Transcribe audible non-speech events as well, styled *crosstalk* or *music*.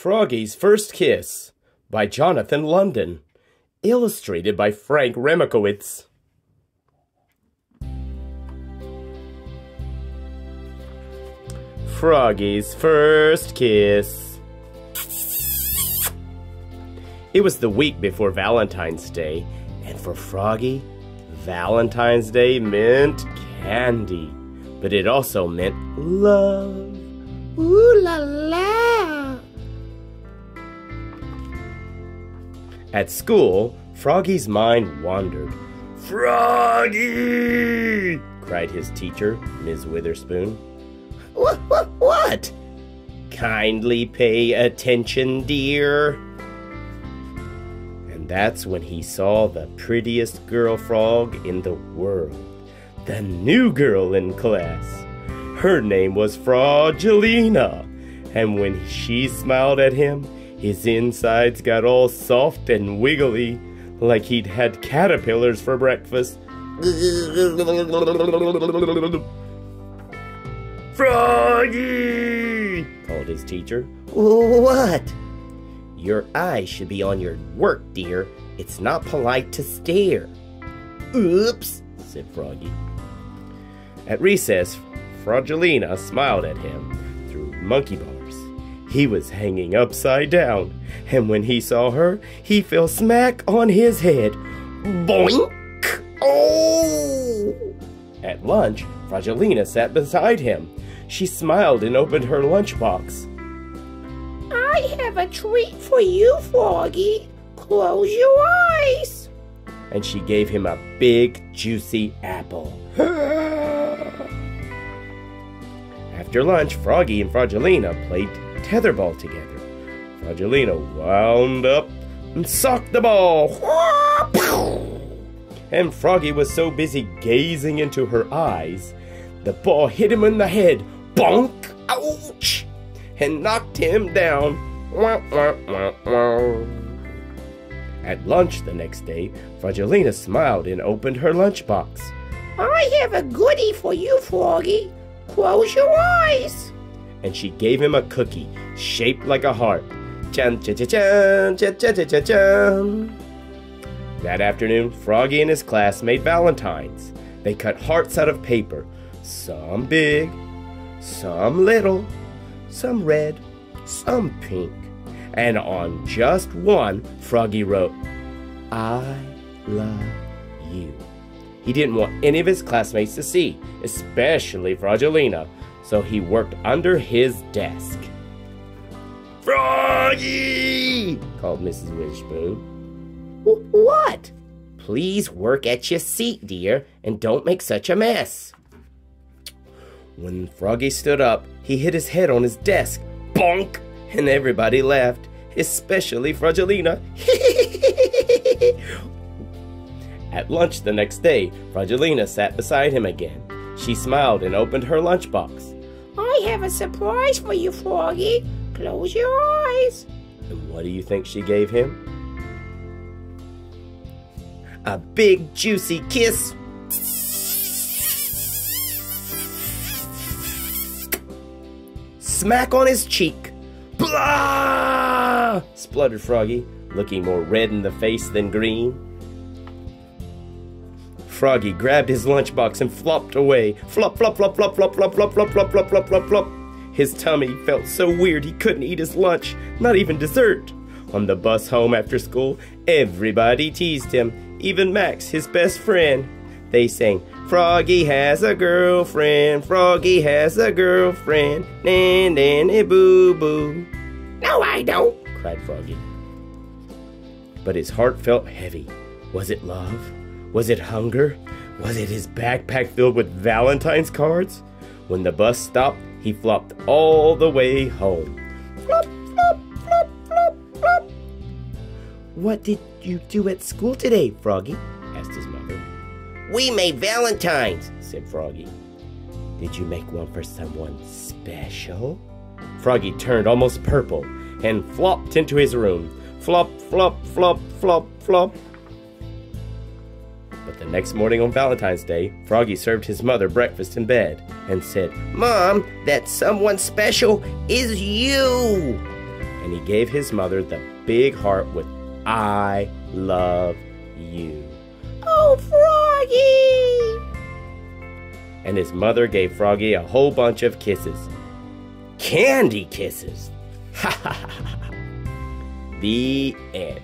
Froggy's First Kiss by Jonathan London. Illustrated by Frank Remkiewicz. Froggy's First Kiss. It was the week before Valentine's Day, and for Froggy, Valentine's Day meant candy, but it also meant love. Ooh la la! At school, Froggy's mind wandered. Froggy! cried his teacher, Ms. Witherspoon. What, what, what? Kindly pay attention, dear. And that's when he saw the prettiest girl frog in the world, the new girl in class. Her name was Frogilina, and when she smiled at him, his insides got all soft and wiggly, like he'd had caterpillars for breakfast. Froggy! called his teacher. What? Your eyes should be on your work, dear. It's not polite to stare. Oops, said Froggy. At recess, Frogilina smiled at him through monkey bars. He was hanging upside down, and when he saw her, he fell smack on his head. Boink! Oh! At lunch, Frogilina sat beside him. She smiled and opened her lunchbox. I have a treat for you, Froggy. Close your eyes. And she gave him a big, juicy apple. *laughs* After lunch, Froggy and Frogilina played tetherball together. Frogilina wound up and socked the ball. And Froggy was so busy gazing into her eyes, the ball hit him in the head. Bonk! Ouch! And knocked him down. At lunch the next day, Frogilina smiled and opened her lunchbox. I have a goodie for you, Froggy. Close your eyes. And she gave him a cookie shaped like a heart. Chan cha cha cha cha cha. That afternoon, Froggy and his class made valentines. They cut hearts out of paper, some big, some little, some red, some pink. And on just one, Froggy wrote, I love you. He didn't want any of his classmates to see, especially Frogilina, so he worked under his desk. Froggy! called Mrs. Witherspoon. What? Please work at your seat, dear, and don't make such a mess. When Froggy stood up, he hit his head on his desk. Bonk! And everybody laughed, especially Frogilina. *laughs* At lunch the next day, Frogilina sat beside him again. She smiled and opened her lunchbox. I have a surprise for you, Froggy. Close your eyes. And what do you think she gave him? A big juicy kiss. Smack on his cheek. Blah! spluttered Froggy, looking more red in the face than green. Froggy grabbed his lunchbox and flopped away. Flop, flop, flop, flop, flop, flop, flop, flop, flop, flop, flop, flop, flop. His tummy felt so weird he couldn't eat his lunch, not even dessert. On the bus home after school, everybody teased him, even Max, his best friend. They sang, Froggy has a girlfriend, Froggy has a girlfriend, nan nan boo boo. No, I don't, cried Froggy. But his heart felt heavy. Was it love? Was it hunger? Was it his backpack filled with Valentine's cards? When the bus stopped, he flopped all the way home. Flop, flop, flop, flop, flop. What did you do at school today, Froggy? asked his mother. We made Valentines, said Froggy. Did you make one for someone special? Froggy turned almost purple and flopped into his room. Flop, flop, flop, flop, flop. The next morning on Valentine's Day, Froggy served his mother breakfast in bed and said, Mom, that someone special is you. and he gave his mother the big heart with I love you. Oh, Froggy! And his mother gave Froggy a whole bunch of kisses. Candy kisses! Ha ha ha! The end.